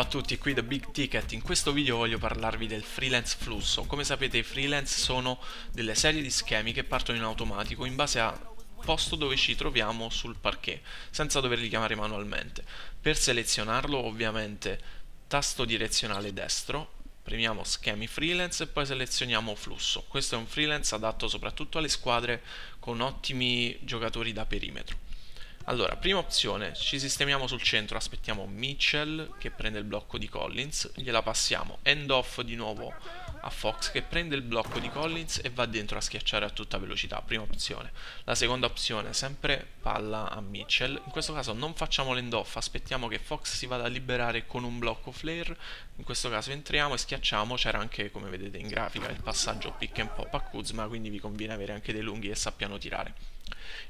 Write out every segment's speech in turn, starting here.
Ciao a tutti, qui The Big Ticket. In questo video voglio parlarvi del freelance flusso. Come sapete i freelance sono delle serie di schemi che partono in automatico in base a posto dove ci troviamo sul parquet, senza doverli chiamare manualmente. Per selezionarlo ovviamente tasto direzionale destro, premiamo schemi freelance e poi selezioniamo flusso. Questo è un freelance adatto soprattutto alle squadre con ottimi giocatori da perimetro. Allora, prima opzione, ci sistemiamo sul centro, aspettiamo Mitchell che prende il blocco di Collins, gliela passiamo, end off di nuovo a Fox che prende il blocco di Collins e va dentro a schiacciare a tutta velocità, prima opzione. La seconda opzione, sempre palla a Mitchell, in questo caso non facciamo l'end off, aspettiamo che Fox si vada a liberare con un blocco flare, in questo caso entriamo e schiacciamo, c'era anche come vedete in grafica il passaggio pick and pop a Kuzma, quindi vi conviene avere anche dei lunghi che sappiano tirare.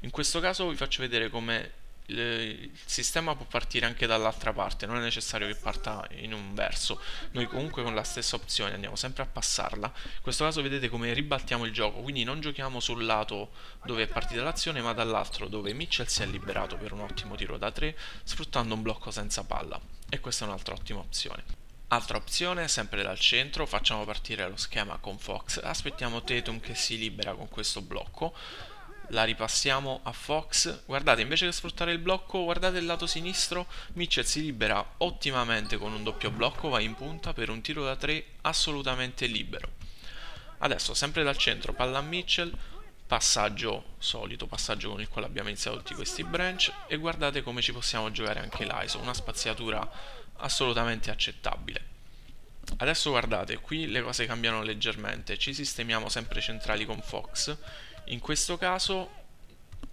In questo caso vi faccio vedere come il sistema può partire anche dall'altra parte, non è necessario che parta in un verso. Noi comunque con la stessa opzione andiamo sempre a passarla. In questo caso vedete come ribaltiamo il gioco, quindi non giochiamo sul lato dove è partita l'azione, ma dall'altro dove Mitchell si è liberato per un ottimo tiro da 3, sfruttando un blocco senza palla. E questa è un'altra ottima opzione. Altra opzione, sempre dal centro, facciamo partire lo schema con Fox, aspettiamo Tatum che si libera con questo blocco, la ripassiamo a Fox. Guardate invece che sfruttare il blocco guardate il lato sinistro. Mitchell si libera ottimamente con un doppio blocco va in punta per un tiro da 3 assolutamente libero. Adesso sempre dal centro palla a Mitchell passaggio solito passaggio con il quale abbiamo iniziato tutti questi branch e guardate come ci possiamo giocare anche l'ISO una spaziatura assolutamente accettabile. Adesso guardate qui le cose cambiano leggermente ci sistemiamo sempre centrali con Fox in questo caso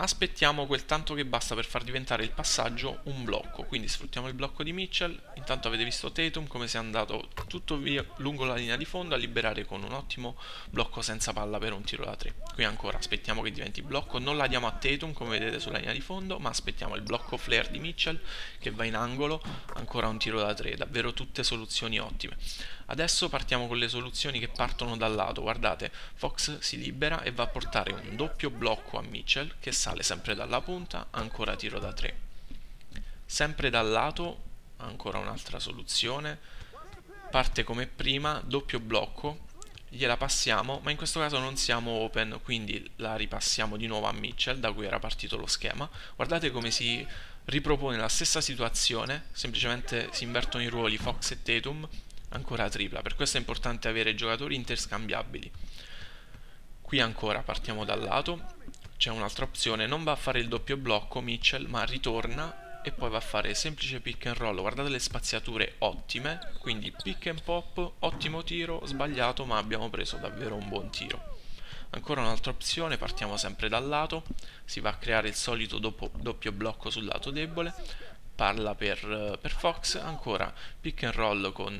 aspettiamo quel tanto che basta per far diventare il passaggio un blocco. Quindi sfruttiamo il blocco di Mitchell. Intanto avete visto Tatum come si è andato tutto via lungo la linea di fondo a liberare con un ottimo blocco senza palla per un tiro da 3 qui ancora aspettiamo che diventi blocco. Non la diamo a Tatum come vedete sulla linea di fondo ma aspettiamo il blocco flare di Mitchell che va in angolo ancora un tiro da 3 davvero tutte soluzioni ottime adesso partiamo con le soluzioni che partono dal lato guardate Fox si libera e va a portare un doppio blocco a Mitchell che sa sale sempre dalla punta, ancora tiro da 3. Sempre dal lato, ancora un'altra soluzione, parte come prima, doppio blocco, gliela passiamo, ma in questo caso non siamo open, quindi la ripassiamo di nuovo a Mitchell, da cui era partito lo schema. Guardate come si ripropone la stessa situazione, semplicemente si invertono i ruoli Fox e Tatum, ancora tripla. Per questo è importante avere giocatori interscambiabili. Qui ancora partiamo dal lato, c'è un'altra opzione, non va a fare il doppio blocco Mitchell, ma ritorna e poi va a fare semplice pick and roll. Guardate le spaziature ottime, quindi pick and pop, ottimo tiro, sbagliato, ma abbiamo preso davvero un buon tiro. Ancora un'altra opzione, partiamo sempre dal lato, si va a creare il solito doppio blocco sul lato debole, parla per, per, Fox, ancora pick and roll con,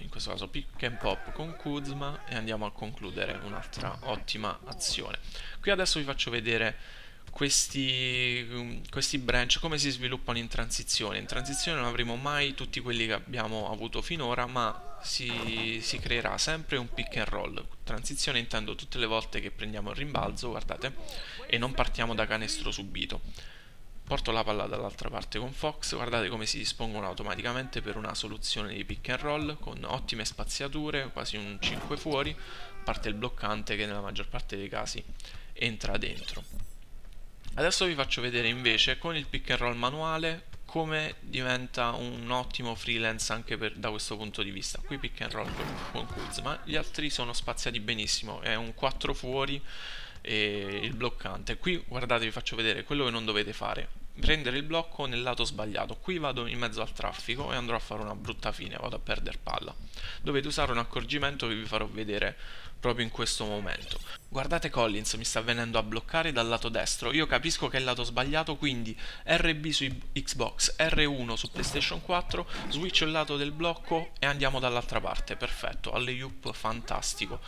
in questo caso pick and pop con Kuzma e andiamo a concludere un'altra ottima azione. Qui adesso vi faccio vedere questi, questi branch come si sviluppano in transizione. In transizione non avremo mai tutti quelli che abbiamo avuto finora, ma si, si creerà sempre un pick and roll. Transizione intendo tutte le volte che prendiamo il rimbalzo, guardate, e non partiamo da canestro subito porto la palla dall'altra parte con Fox, guardate come si dispongono automaticamente per una soluzione di pick and roll con ottime spaziature, quasi un 5 fuori, parte il bloccante che nella maggior parte dei casi entra dentro. Adesso vi faccio vedere invece con il pick and roll manuale come diventa un ottimo freelance anche per, da questo punto di vista. Qui pick and roll con, Kuzma, gli altri sono spaziati benissimo, è un 4 fuori e il bloccante. Qui guardate vi faccio vedere quello che non dovete fare prendere il blocco nel lato sbagliato. Qui vado in mezzo al traffico e andrò a fare una brutta fine vado a perdere palla. Dovete usare un accorgimento che vi farò vedere proprio in questo momento. Guardate Collins mi sta venendo a bloccare dal lato destro. Io capisco che è il lato sbagliato quindi RB su Xbox R1 su PlayStation 4 switch il lato del blocco e andiamo dall'altra parte. Perfetto alle fantastico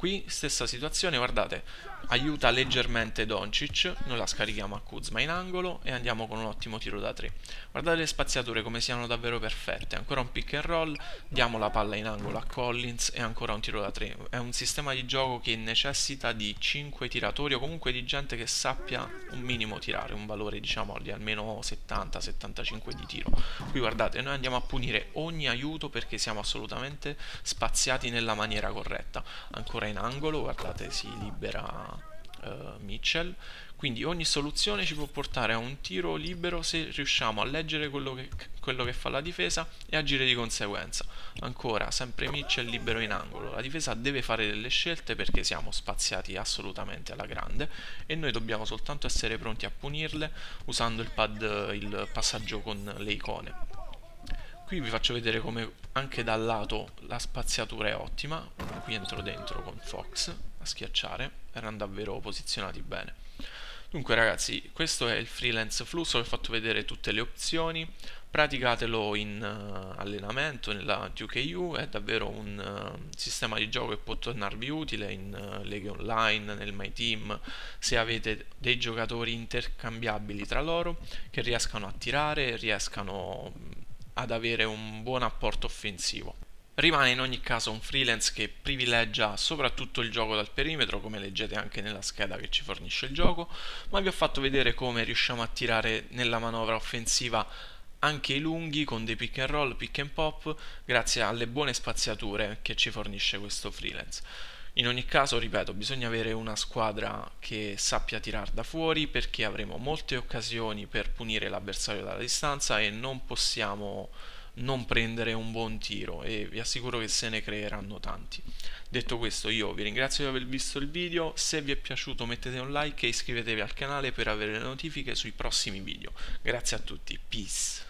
Qui stessa situazione, guardate, aiuta leggermente Doncic, noi la scarichiamo a Kuzma in angolo e andiamo con un ottimo tiro da 3. Guardate le spaziature come siano davvero perfette, ancora un pick and roll, diamo la palla in angolo a Collins e ancora un tiro da 3. È un sistema di gioco che necessita di 5 tiratori o comunque di gente che sappia un minimo tirare, un valore diciamo di almeno 70-75 di tiro. Qui guardate, noi andiamo a punire ogni aiuto perché siamo assolutamente spaziati nella maniera corretta. Ancora in angolo, guardate, si libera uh, Mitchell. Quindi ogni soluzione ci può portare a un tiro libero se riusciamo a leggere quello che, quello che, fa la difesa e agire di conseguenza. Ancora, sempre Mitchell libero in angolo. La difesa deve fare delle scelte perché siamo spaziati assolutamente alla grande e noi dobbiamo soltanto essere pronti a punirle usando il pad, il passaggio con le icone. Qui vi faccio vedere come anche dal lato la spaziatura è ottima. Qui entro dentro con Fox a schiacciare, erano davvero posizionati bene. Dunque ragazzi, questo è il freelance flusso, vi ho fatto vedere tutte le opzioni, praticatelo in uh, allenamento, nella 2KU, è davvero un uh, sistema di gioco che può tornarvi utile in uh, leghe online, nel My Team, se avete dei giocatori intercambiabili tra loro che riescano a tirare, riescano ad avere un buon apporto offensivo. Rimane in ogni caso un freelance che privilegia soprattutto il gioco dal perimetro, come leggete anche nella scheda che ci fornisce il gioco, ma vi ho fatto vedere come riusciamo a tirare nella manovra offensiva anche i lunghi con dei pick and roll, pick and pop, grazie alle buone spaziature che ci fornisce questo freelance. In ogni caso, ripeto, bisogna avere una squadra che sappia tirare da fuori perché avremo molte occasioni per punire l'avversario dalla distanza e non possiamo non prendere un buon tiro e vi assicuro che se ne creeranno tanti. Detto questo io vi ringrazio di aver visto il video, se vi è piaciuto mettete un like e iscrivetevi al canale per avere le notifiche sui prossimi video. Grazie a tutti, peace!